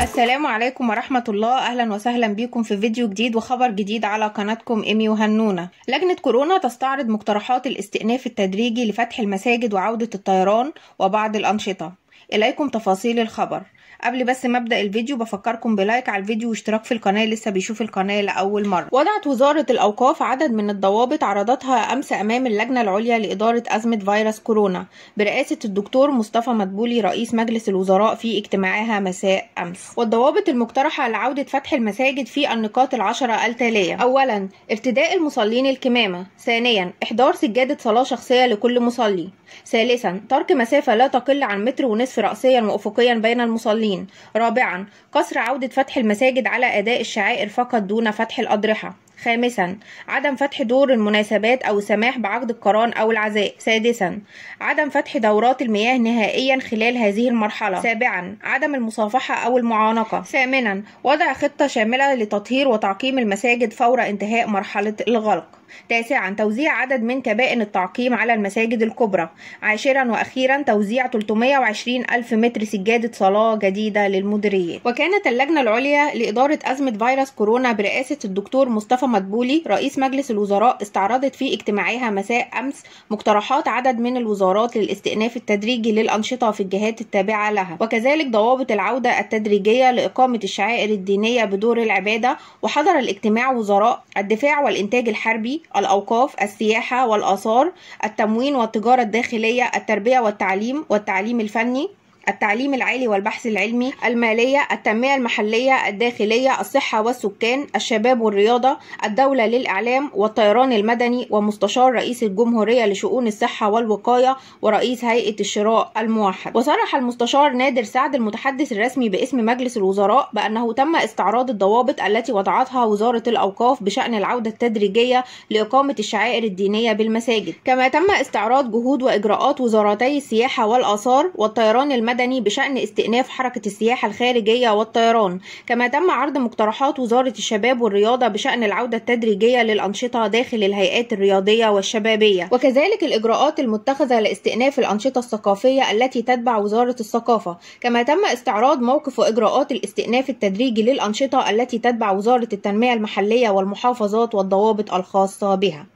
السلام عليكم ورحمة الله. أهلا وسهلا بكم في فيديو جديد وخبر جديد على قناتكم إيمي وهنونة. لجنة كورونا تستعرض مقترحات الاستئناف التدريجي لفتح المساجد وعودة الطيران وبعض الأنشطة. إليكم تفاصيل الخبر. قبل بس ما أبدأ الفيديو بفكركم بلايك على الفيديو واشتراك في القناة لسه بيشوف القناة لأول مرة. وضعت وزارة الأوقاف عدد من الضوابط عرضتها أمس أمام اللجنة العليا لإدارة أزمة فيروس كورونا. برئاسة الدكتور مصطفى مدبولي رئيس مجلس الوزراء في اجتماعها مساء أمس. والضوابط المقترحة لعودة فتح المساجد في النقاط العشرة التالية. اولا ارتداء المصلين الكمامة. ثانيا إحضار سجادة صلاة شخصية لكل مصلي. ثالثا ترك مسافة لا تقل عن متر ونصف راسيا وافقيا بين المصلين. المصلين. رابعا قصر عودة فتح المساجد على أداء الشعائر فقط دون فتح الأضرحة. خامسا عدم فتح دور المناسبات أو السماح بعقد القران أو العزاء. سادسا عدم فتح دورات المياه نهائيا خلال هذه المرحلة. سابعا عدم المصافحة أو المعانقة. ثامنا وضع خطة شاملة لتطهير وتعقيم المساجد فور انتهاء مرحلة الغلق. تاسعا توزيع عدد من كبائن التعقيم على المساجد الكبرى. عاشرا وأخيرا توزيع 320 ألف متر سجادة صلاة جديدة للمديرية وكانت اللجنة العليا لإدارة أزمة فيروس كورونا برئاسة الدكتور مصطفى مدبولي رئيس مجلس الوزراء استعرضت في اجتماعها مساء أمس مقترحات عدد من الوزارات للاستئناف التدريجي للأنشطة في الجهات التابعة لها. وكذلك ضوابط العودة التدريجية لإقامة الشعائر الدينية بدور العبادة. وحضر الاجتماع وزراء الدفاع والإنتاج الحربي الأوقاف السياحة والآثار التموين والتجارة الداخلية التربية والتعليم والتعليم الفني. التعليم العالي والبحث العلمي المالية التنمية المحلية الداخلية الصحة والسكان الشباب والرياضة الدولة للإعلام والطيران المدني ومستشار رئيس الجمهورية لشؤون الصحة والوقاية ورئيس هيئة الشراء الموحد. وصرح المستشار نادر سعد المتحدث الرسمي باسم مجلس الوزراء بأنه تم استعراض الضوابط التي وضعتها وزارة الأوقاف بشأن العودة التدريجية لإقامة الشعائر الدينية بالمساجد. كما تم استعراض جهود وإجراءات وزارتي السياحة والآثار والطيران المدني المدني بشأن استئناف حركة السياحة الخارجية والطيران. كما تم عرض مقترحات وزارة الشباب والرياضة بشأن العودة التدريجية للأنشطة داخل الهيئات الرياضية والشبابية. وكذلك الإجراءات المتخذة لاستئناف الأنشطة الثقافية التي تتبع وزارة الثقافة. كما تم استعراض موقف وإجراءات الاستئناف التدريجي للأنشطة التي تتبع وزارة التنمية المحلية والمحافظات والضوابط الخاصة بها.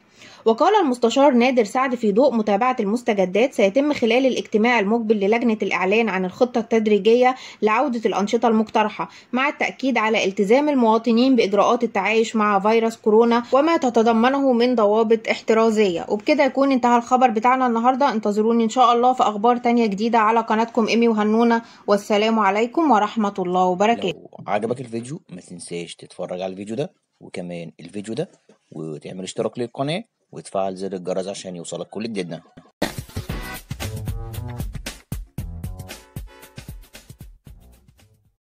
وقال المستشار نادر سعد في ضوء متابعة المستجدات سيتم خلال الاجتماع المقبل للجنة الإعلان عن الخطة التدريجية لعودة الأنشطة المقترحة مع التأكيد على التزام المواطنين بإجراءات التعايش مع فيروس كورونا وما تتضمنه من ضوابط احترازية. وبكده يكون انتهى الخبر بتاعنا النهاردة. انتظروني إن شاء الله في أخبار تانية جديدة على قناتكم إيمي وهنونة. والسلام عليكم ورحمة الله وبركاته. لو عجبك الفيديو ما تنساش تتفرج على الفيديو ده وكمان الفيديو ده وتعمل اشتراك للقناة وتفعل زر الجرس عشان يوصلك. كل جديدنا